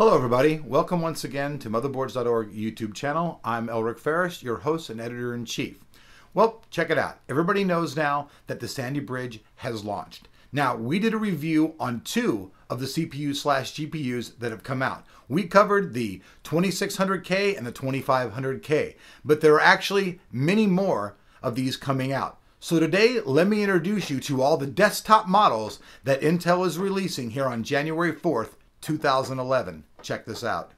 Hello, everybody. Welcome once again to Motherboards.org YouTube channel. I'm Elric Ferris, your host and editor in chief. Well, check it out. Everybody knows now that the Sandy Bridge has launched. Now, we did a review on two of the CPU slash GPUs that have come out. We covered the 2600K and the 2500K, but there are actually many more of these coming out. So today, let me introduce you to all the desktop models that Intel is releasing here on January 4th, 2011. Check this out.